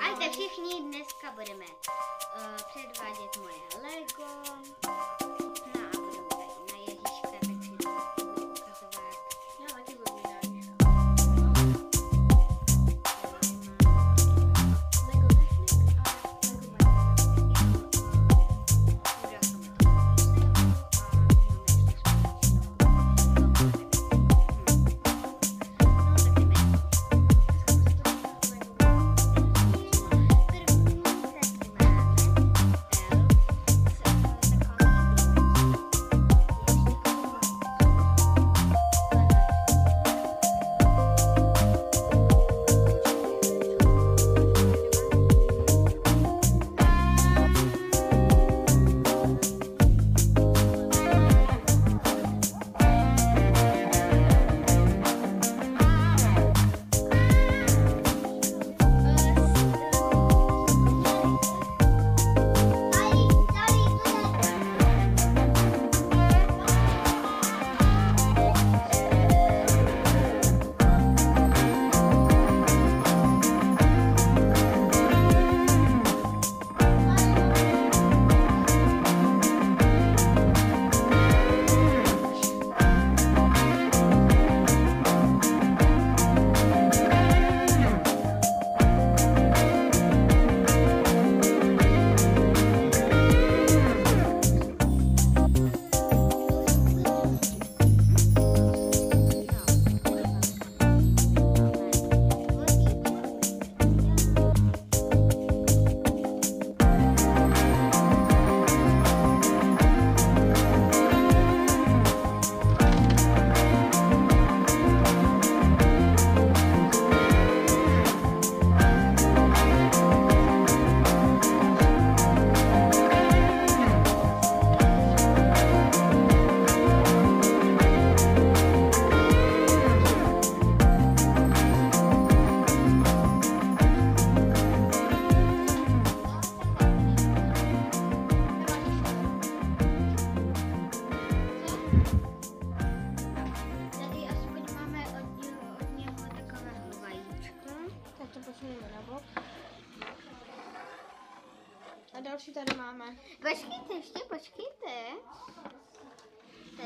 A tak všichni dneska budeme uh, předvádět moje Lego.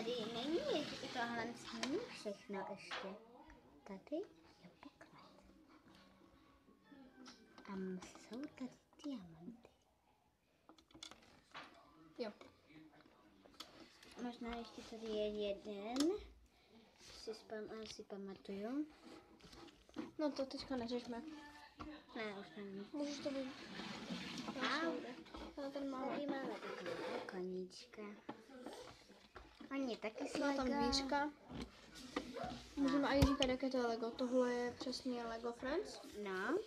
Tady není ještě tohle není všechno ještě. Tady je poklad. A jsou tady diamanty. Jo. Možná ještě tady je jeden. Si, spam, si pamatuju. No to teďka neřešme. Ne, už není. Můžeš to být. Au. Ale ten máme. Tady máme koníčka. Oni taky s Má tam Lego. zvířka. Můžeme i říkat, jaké to je Lego. Tohle je přesně Lego Friends. No.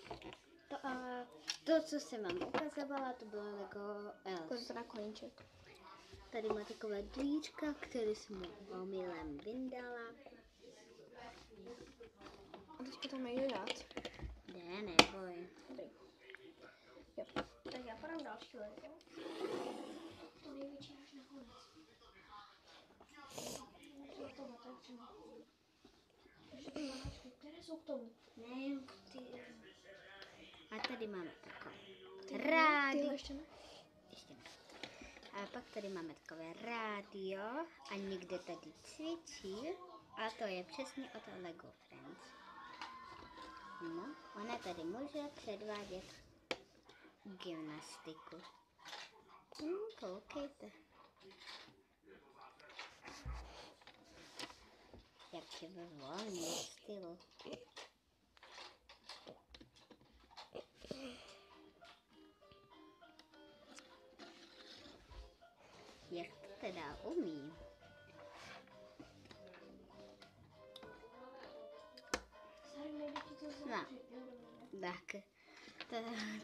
To, a to, co jsem vám ukazovala, to bylo Lego Jako Elf. teda koníček. Tady má takové dvíčka, které jsem mu omylem vyndala. A teďka tam nejde dát. Ne, neboj. Dobrý. Jo. Tak já podám další Lego. To největší až nakonec. Co k tomu, tak třeba. Takže ty tomu? Ne, ty... A tady máme takové rádio. ještě ne? Ještě ne. A pak tady máme takové rádio a někde tady cvičí. A to je přesně od Lego Friends. No, ona tady může předvádět gymnastiku. Hm, koukejte. Je ve volném stylu. Jak to teda umí? Sorry, nejde ti to No. Tak, to,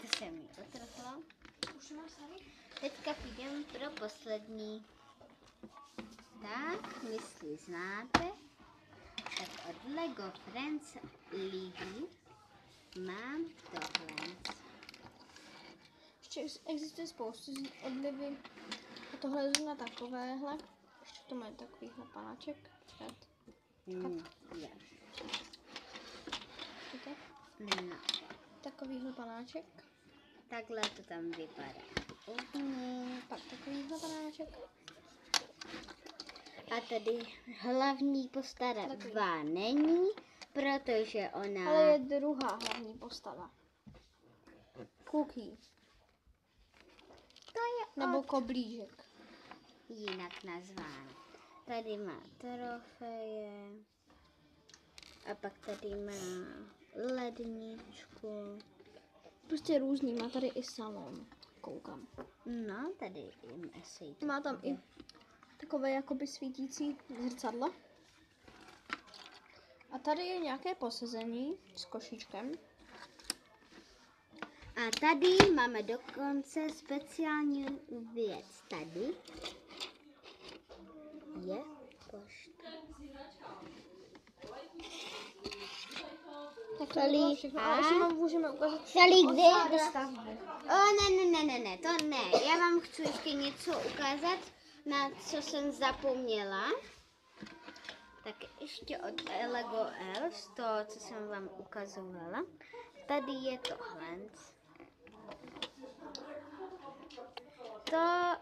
to se mi otrhlo. Teďka půjdeme pro poslední. Tak, jestli znáte, od Lego Friends League mám tohle. Ještě ex- existuje spoustu z- odlivy. A tohle je zrovna takovéhle. Ještě to má takovýhle panáček. Před. Mm. Vidíte? No, Takový takovýhle panáček. Takhle to tam vypadá. Uvnitř. Pak takovýhle panáček. A tady hlavní postava dva není, protože ona... Ale je druhá hlavní postava. Cookie. To je Nebo koblížek. jinak nazván. Tady má trofeje. A pak tady má ledničku. Prostě různý. Má tady i salon. Koukám. No, tady jim jde. Má tam i takové jakoby svítící zrcadlo. A tady je nějaké posezení s košíčkem. A tady máme dokonce speciální věc. Tady je pošta. Tak to bylo všechno. A ještě vám můžeme ukázat Celý od kdy? záda stavbu. O, ne, ne, ne, ne, ne, to ne. Já vám chci ještě něco ukázat, na co jsem zapomněla. Tak ještě od Lego Elves, to, co jsem vám ukazovala. Tady je tohle. To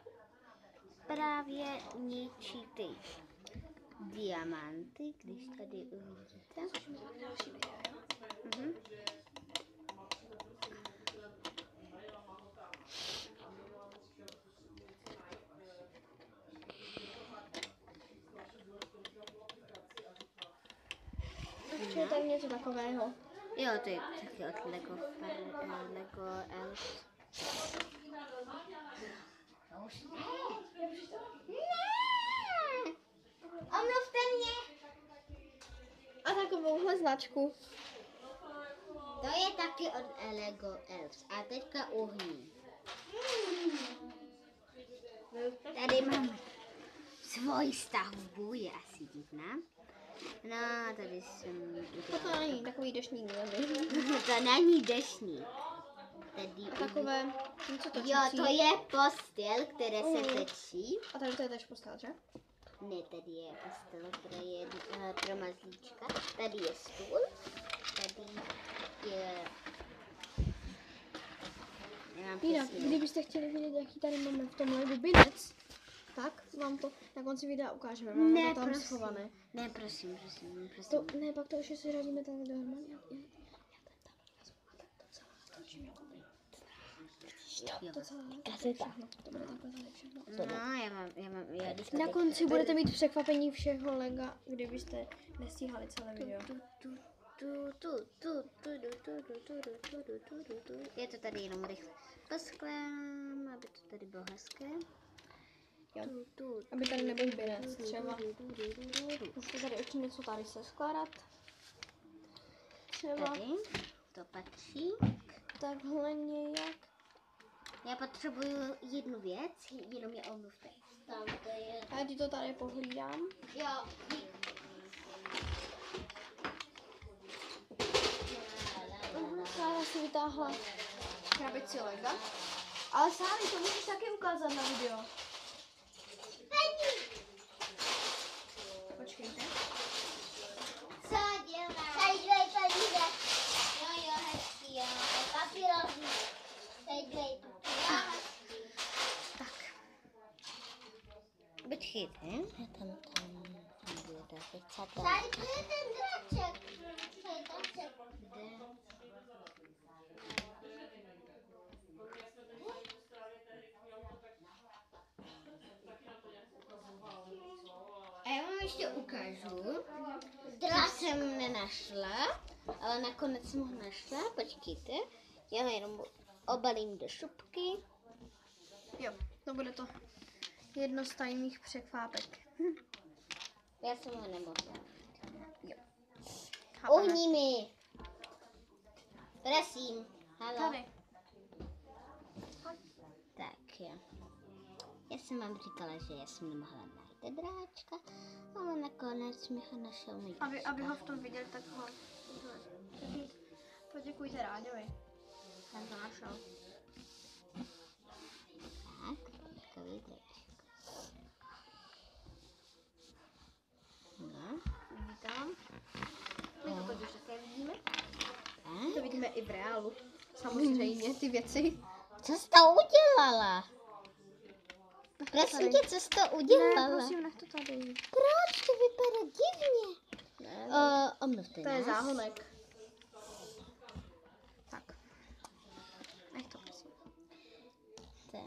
právě ničí ty diamanty, když tady uvidíte. Mhm. Je tady něco takového. Jo, to je taky od Lego, eh, Lego Elf. Ne! Omluvte mě! A takovouhle značku. To je taky od Lego Elves. A teďka uhní. Tady máme svoji stavbu, je asi divná. No, tady jsem To to udělala. není takový deštník. nevím. to není dešník. Tady A takové něco točící. Jo, to je postel, které se Mhm. točí. A tady to je tež postel, že? Ne, tady je postel, která je uh, pro mazlíčka. Tady je stůl. Tady je... Jinak, přesně. kdybyste chtěli vidět, jaký tady máme v tom Lego binec, tak vám to na konci videa ukážeme. Máme Ne, to tam prosím. schované. Ne, prosím, prosím, prosím. To, ne, pak to už si řadíme takhle dohromady. Já, já, Jo. to celé Kaseta. všechno. To bude takhle tady všechno. No, já mám, já mám, já Na teď- konci budete mít překvapení všeho Lega, kdybyste nestíhali celé video. Tu, tu, tu, tu, tu, tu, tu, tu, tu, tu, tu, tu, tu, tu, tu. Je to tady jenom rychle poskládám, aby to tady bylo hezké. Jo. Aby tady nebyl binec třeba. Můžete tady ještě něco tady se skládat. Třeba Tady to patří. takhle nějak. Já potřebuju jednu věc, jenom je omluvte. Tam to je. A já ti to tady pohlídám. Jo. Sára si vytáhla krabici Lega. Ale Sáry, to můžeš taky ukázat na video. Počkejte. Co děláš? Tady dvě peníze. Jo, jo, hezký, jo. Papírový. Tady dvě Tak. Počkejte, já tam, tam, tam bude ta secata. Tady je ten draček. Je? A já vám ještě ukážu, co jsem nenašla, ale nakonec jsem ho našla. Počkejte, já ho jenom obalím do šupky. Jo, to bude to jedno z tajných překvápek. Já jsem ho nemohla. Chápeme. Uhni mi. Prosím. Halo. Tady. Tak jo. Já jsem vám říkala, že já jsem nemohla najít dráčka, ale nakonec mi ho našel můj Aby, aby ho v tom viděli, tak ho poděkujte Ráďovi. Ten to našel. Tak, takový dráček. No, Vítám. My to totiž také vidíme. tak. To vidíme i v reálu. samozřejmě ty věci. Co jsi to udělala? Prosím tě, co jsi to Ne, udělala? prosím, nech to tady. Proč to vypadá divně? Ne, Uh, omluvte to je nás. záhonek. Tak. Nech to prosím. Tak.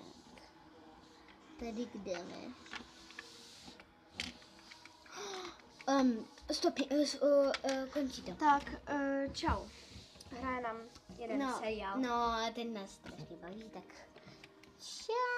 Tady kde ne? Um, stop, uh, uh, uh, končí to. Tak, uh, čau. Hraje nám jeden no, seriál. No, a ten nás strašně baví, tak čau.